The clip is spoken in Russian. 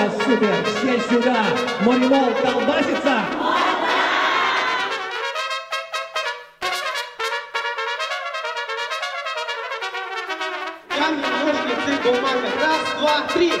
это супер! Все сюда! Моремол колбасится! Камера, ножницы, бумага. Раз, два, три.